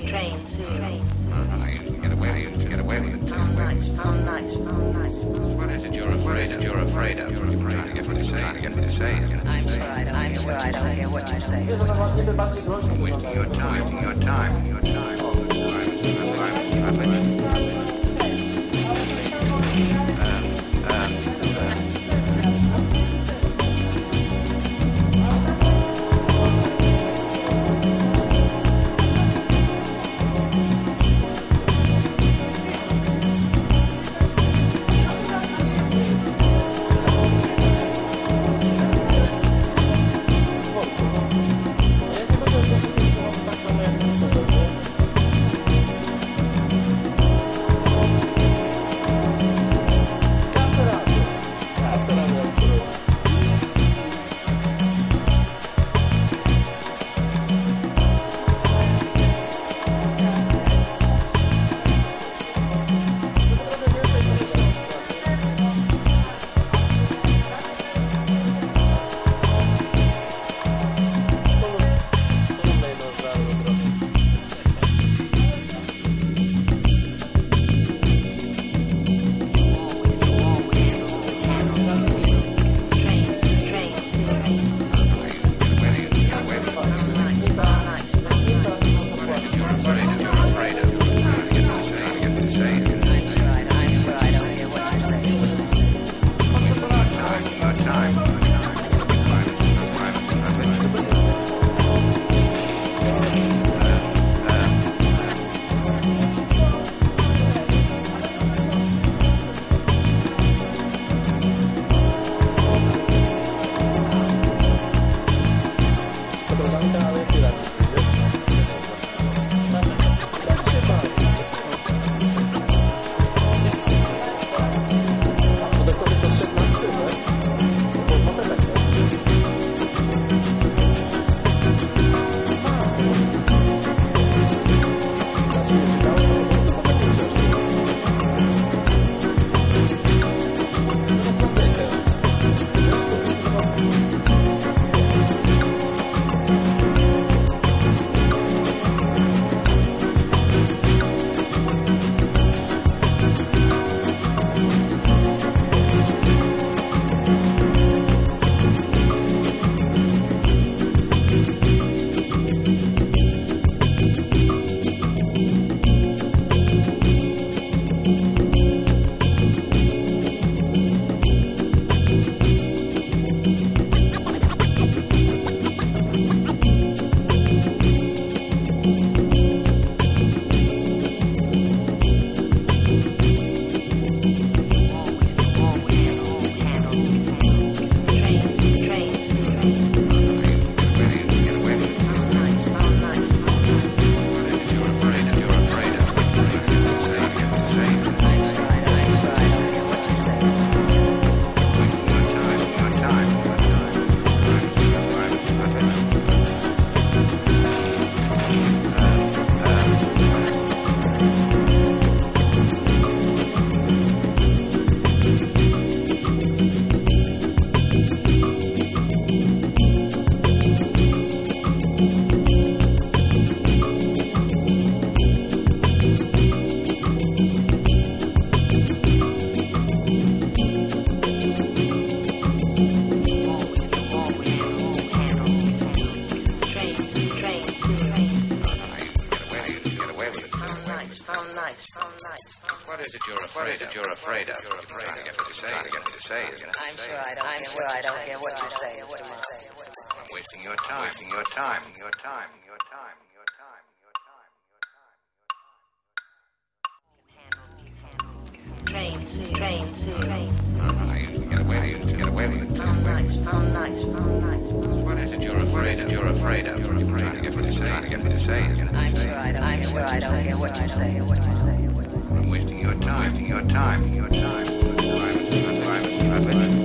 trains, trains. I uh-huh. usually get away, I usually get away with it. How nice, how nice, how nice. What is it you're afraid of? You're afraid of. You're trying to get me to say. Trying to get me to say. I'm sure I don't, I'm sure I don't hear what you say. Nie, że nawet niby bardziej groźnie Wasting wyglądają. your time, your time, your time. All the time. I'm, I'm, I'm, What is it you're afraid of? You're afraid of. You're trying to get me to say. Trying to get me to say. I'm sure I don't, I'm sure I don't hear what you say. I'm wasting your time, wasting your time, your time, your time, your time, your time. Trains, trains, trains. I used to get away, I used to get away with it. How nice, how nice, how nice. What is it you're afraid of? You're afraid of. You're trying to get me to say. Trying to get me to say. I'm sure I don't, I'm sure I don't hear what you say. I'm wasting your time, your time, your time. I'm, I'm, I'm, I'm,